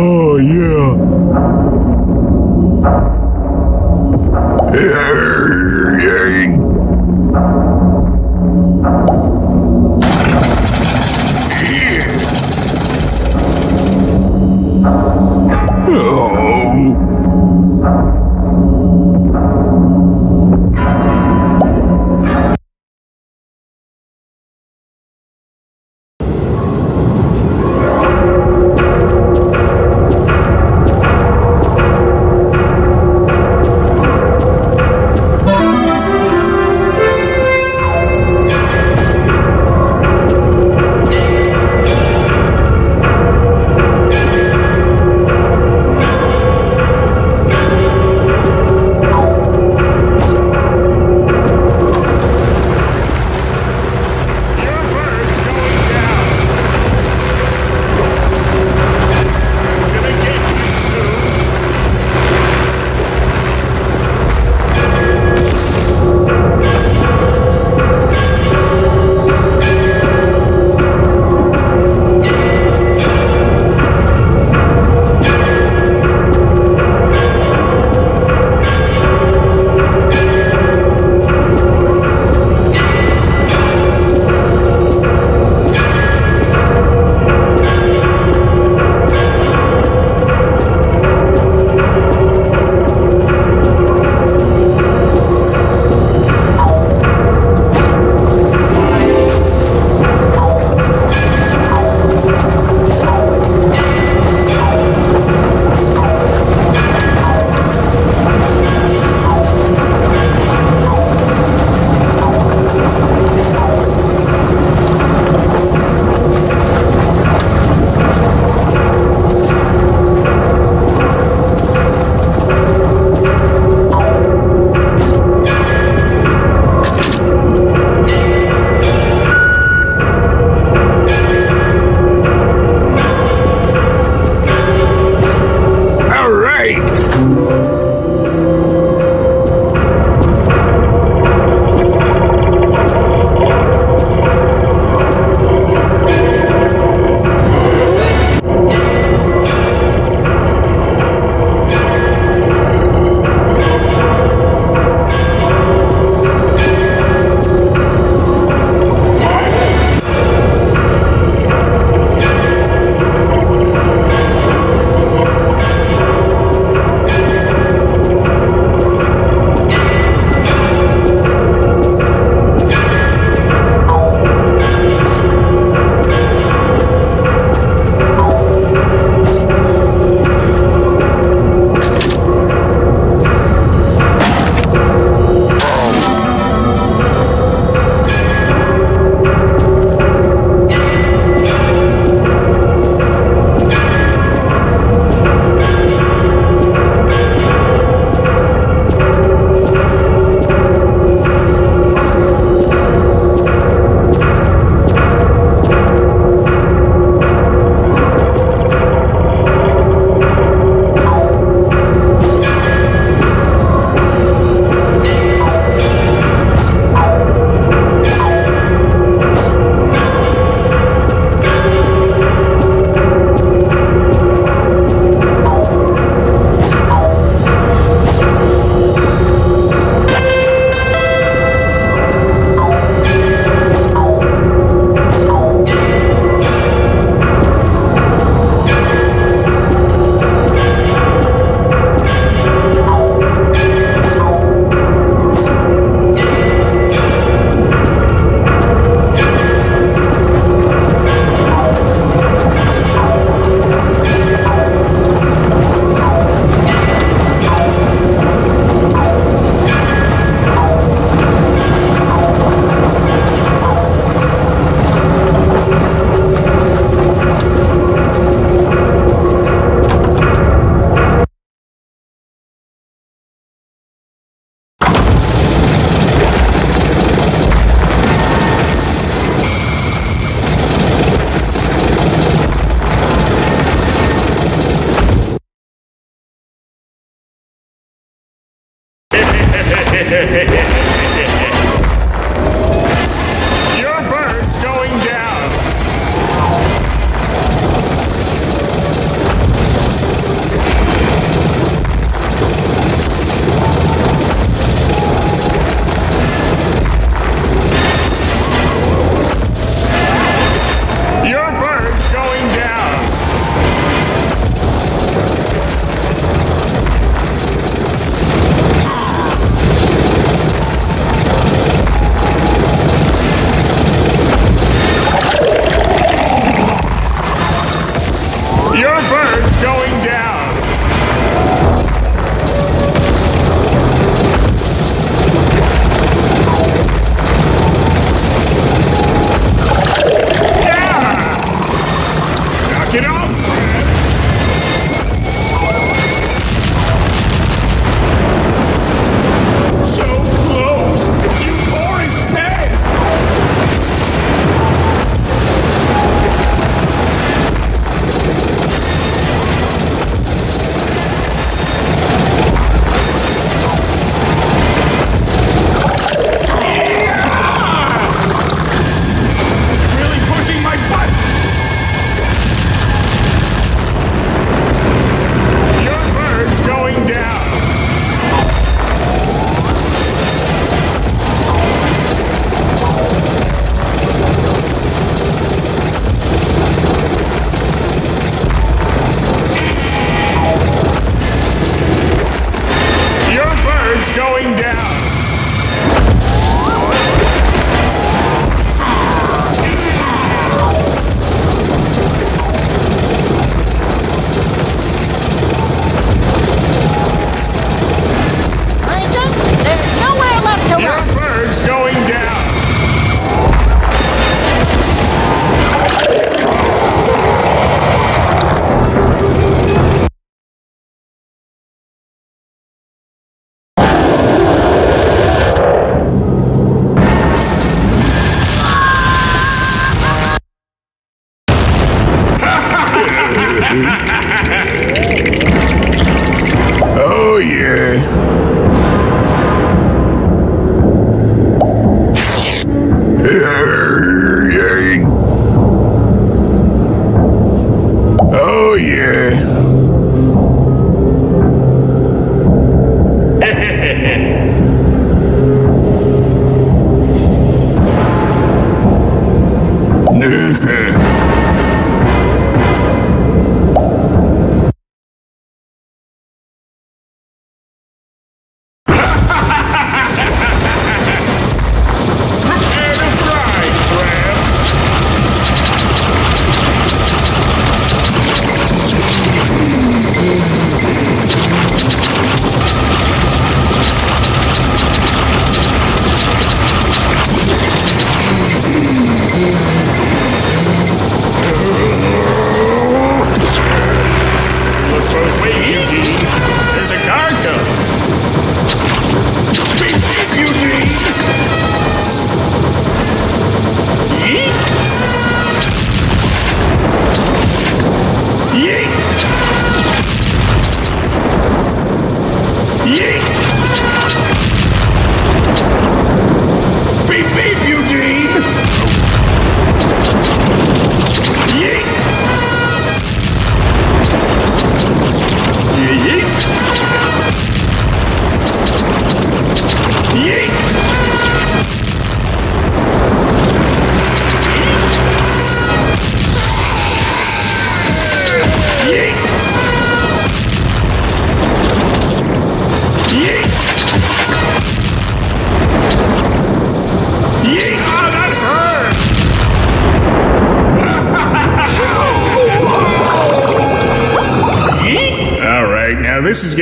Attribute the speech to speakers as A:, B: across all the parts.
A: oh yeah.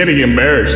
B: Getting embarrassing.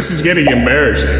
B: This is getting embarrassing.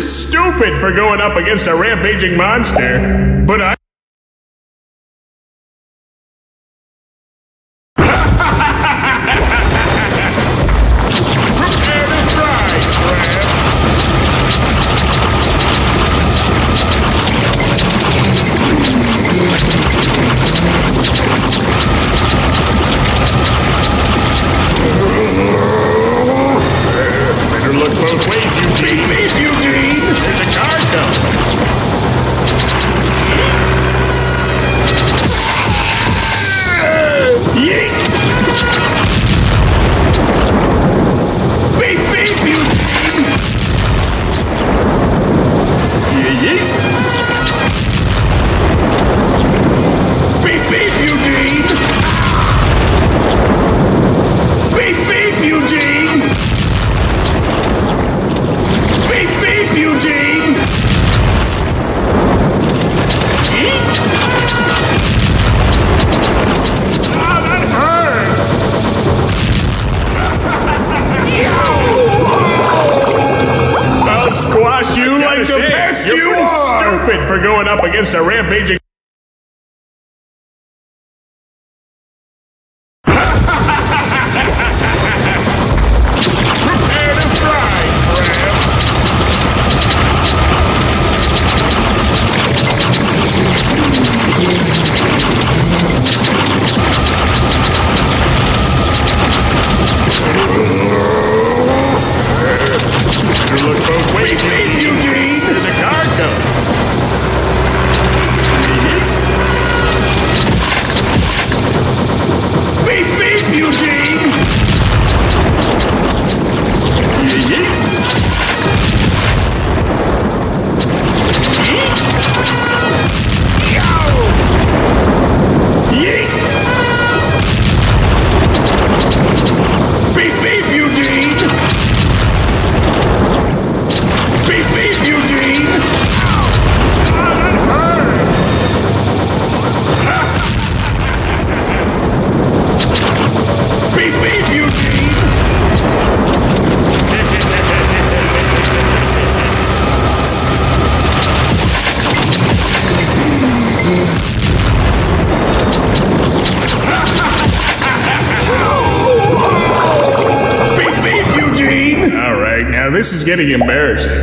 B: stupid for going up against a rampaging monster, but I getting.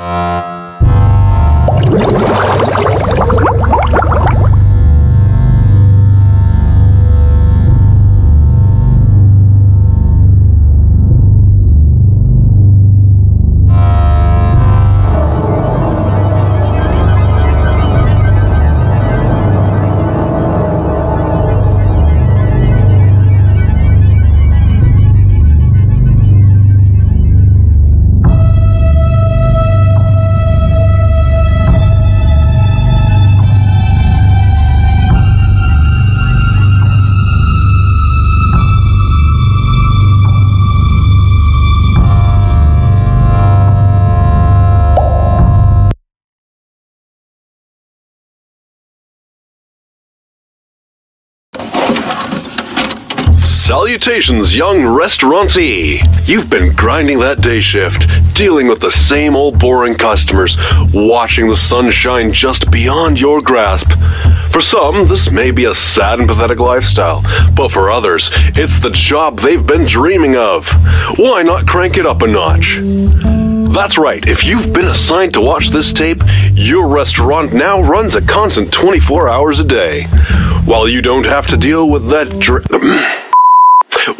A: Uh...
C: Salutations, young restaurantee! You've been grinding that day shift, dealing with the same old boring customers, watching the sun shine just beyond your grasp. For some, this may be a sad and pathetic lifestyle, but for others, it's the job they've been dreaming of. Why not crank it up a notch? That's right, if you've been assigned to watch this tape, your restaurant now runs a constant 24 hours a day. While you don't have to deal with that dr-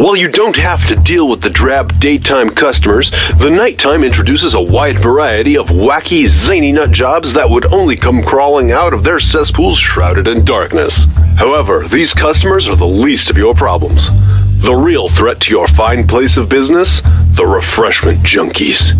C: While you don't have to deal with the drab daytime customers, the nighttime introduces a wide variety of wacky, zany nut jobs that would only come crawling out of their cesspools shrouded in darkness. However, these customers are the least of your problems. The real threat to your fine place of business? The refreshment junkies.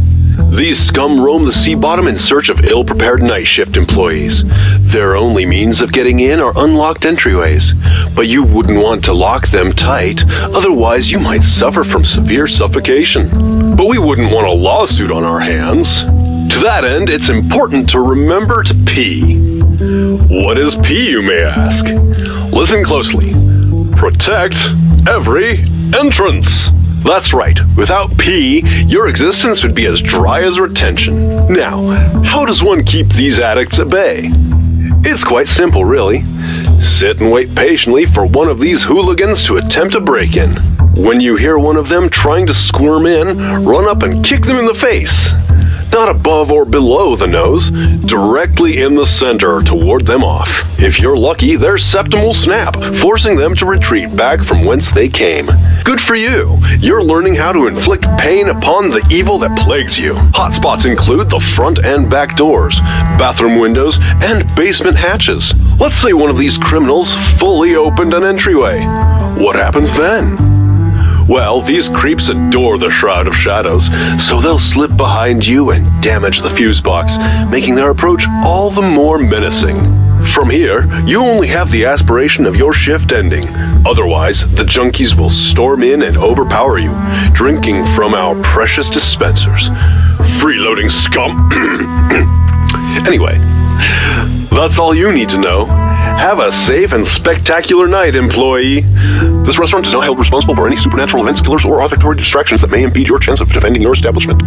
C: These scum roam the sea bottom in search of ill prepared night shift employees. Their only means of getting in are unlocked entryways, but you wouldn't want to lock them tight, otherwise, you might suffer from severe suffocation. but we wouldn't want a lawsuit on our hands. To that end, it's important to remember to pee. What is pee, you may ask? Listen closely. Protect every entrance. That's right. Without pee, your existence would be as dry as retention. Now, how does one keep these addicts at bay? It's quite simple, really. Sit and wait patiently for one of these hooligans to attempt a break in. When you hear one of them trying to squirm in, run up and kick them in the face. Not above or below the nose, directly in the center to ward them off. If you're lucky, their septum will snap, forcing them to retreat back from whence they came. Good for you! You're learning how to inflict pain upon the evil that plagues you. Hotspots include the front and back doors, bathroom windows, and basement hatches. Let's say one of these criminals fully opened an entryway. What happens then? Well, these creeps adore the Shroud of Shadows, so they'll slip behind you and damage the fuse box, making their approach all the more menacing. From here, you only have the aspiration of your shift ending. Otherwise, the junkies will storm in and overpower you, drinking from our precious dispensers. Freeloading scum. anyway, that's all you need to know. Have a safe and spectacular night, employee. This restaurant is not held responsible for any supernatural events, killers, or auditory distractions that may impede your chance of defending your establishment.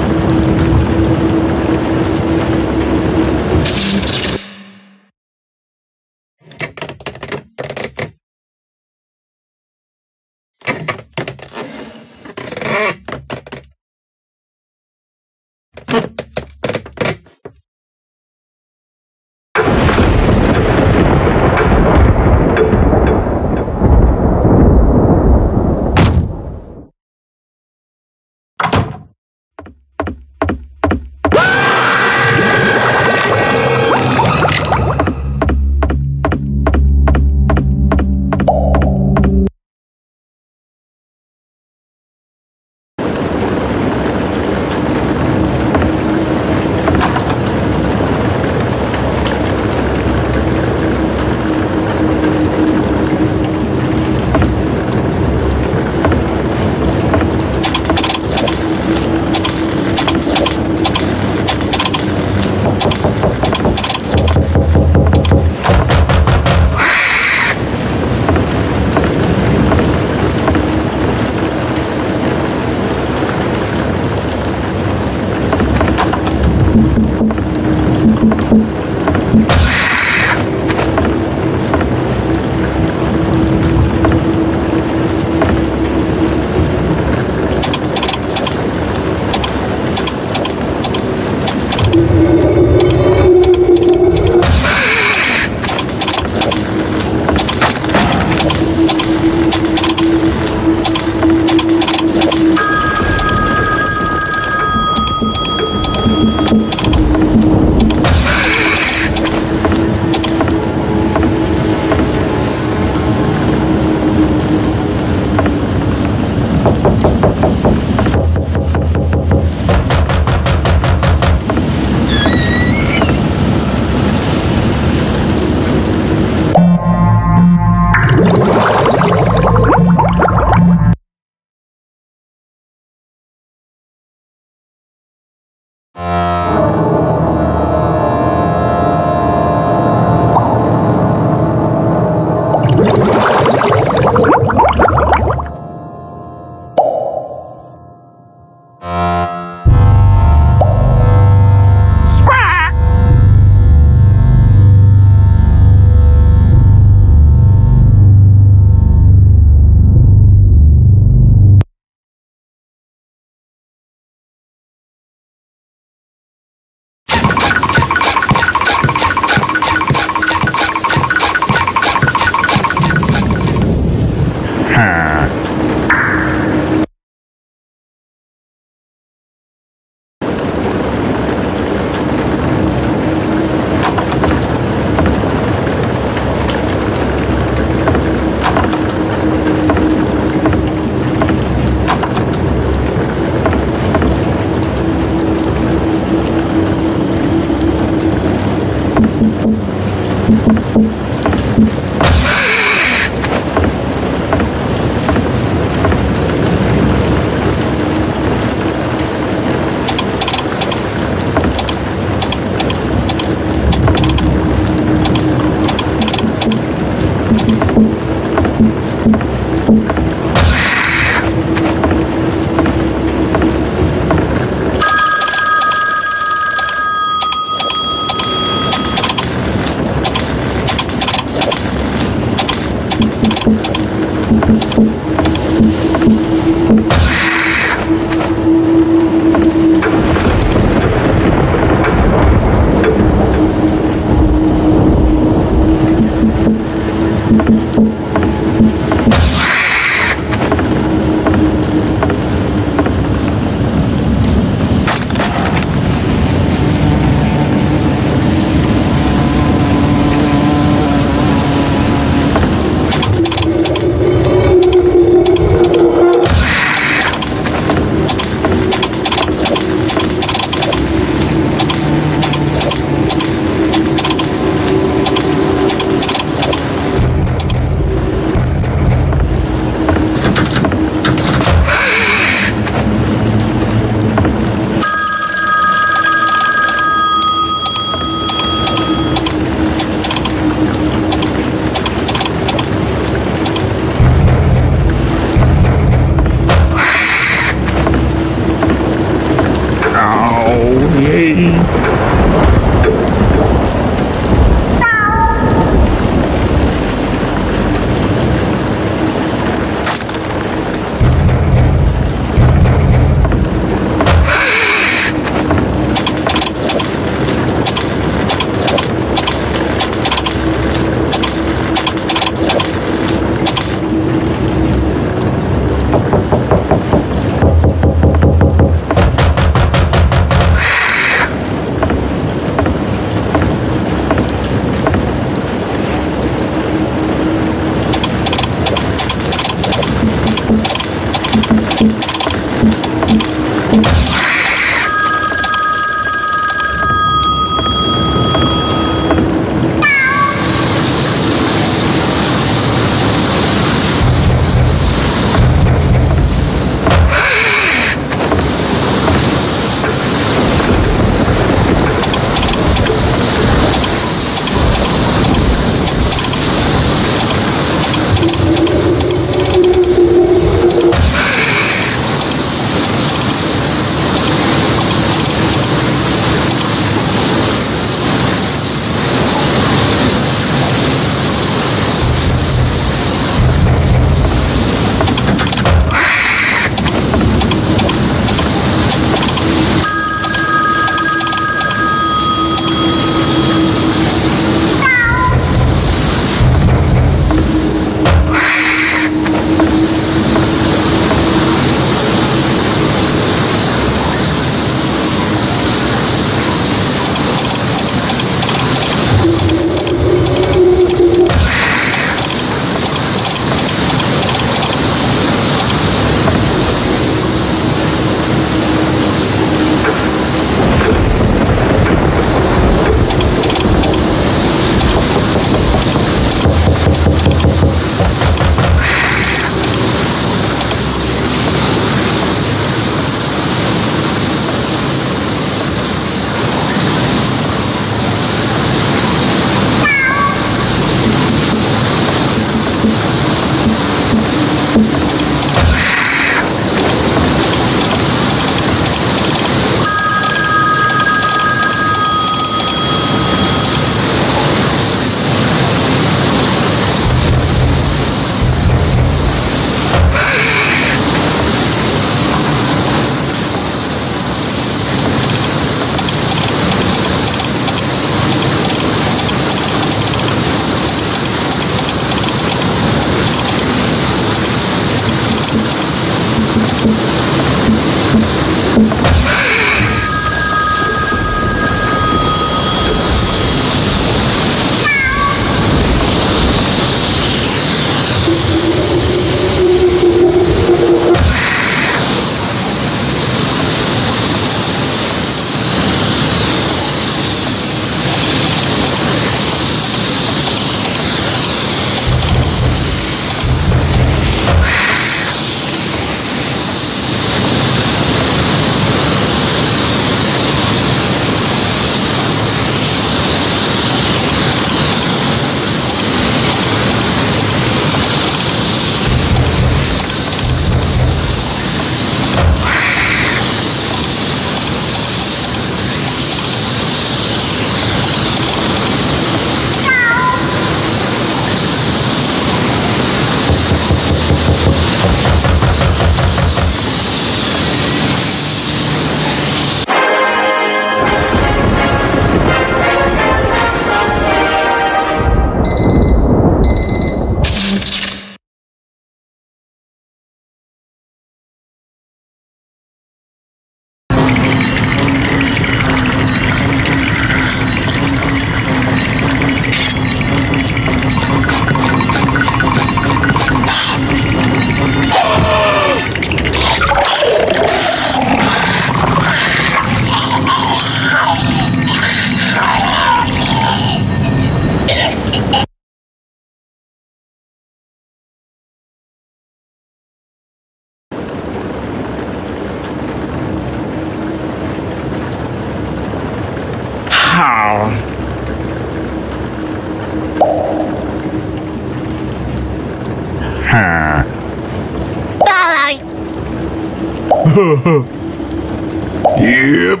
A: yep.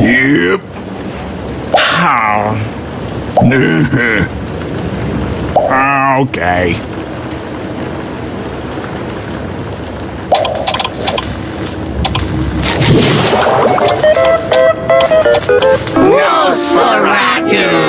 A: Yep. How? Oh.
B: okay. for